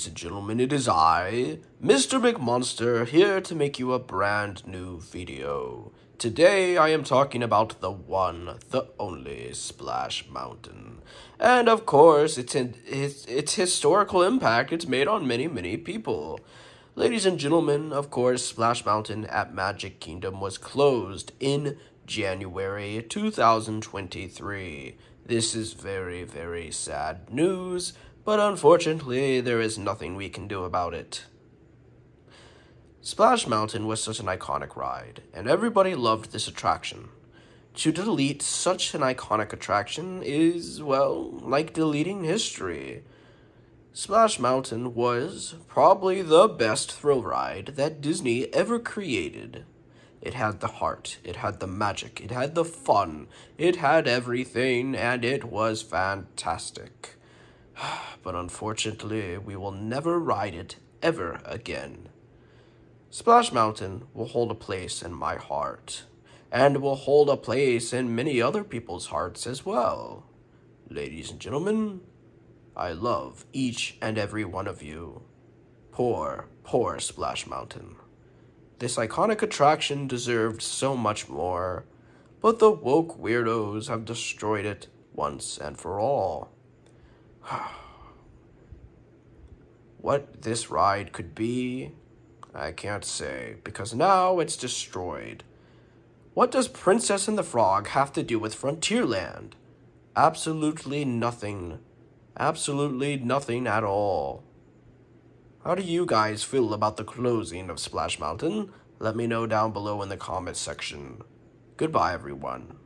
Ladies and gentlemen, it is I, Mr. McMonster, here to make you a brand new video. Today I am talking about the one, the only Splash Mountain. And of course, its, its, its historical impact it's made on many, many people. Ladies and gentlemen, of course, Splash Mountain at Magic Kingdom was closed in January 2023. This is very, very sad news but unfortunately, there is nothing we can do about it. Splash Mountain was such an iconic ride, and everybody loved this attraction. To delete such an iconic attraction is, well, like deleting history. Splash Mountain was probably the best thrill ride that Disney ever created. It had the heart, it had the magic, it had the fun, it had everything, and it was fantastic. but unfortunately, we will never ride it ever again. Splash Mountain will hold a place in my heart, and will hold a place in many other people's hearts as well. Ladies and gentlemen, I love each and every one of you. Poor, poor Splash Mountain. This iconic attraction deserved so much more, but the woke weirdos have destroyed it once and for all. what this ride could be, I can't say, because now it's destroyed. What does Princess and the Frog have to do with Frontierland? Absolutely nothing. Absolutely nothing at all. How do you guys feel about the closing of Splash Mountain? Let me know down below in the comments section. Goodbye, everyone.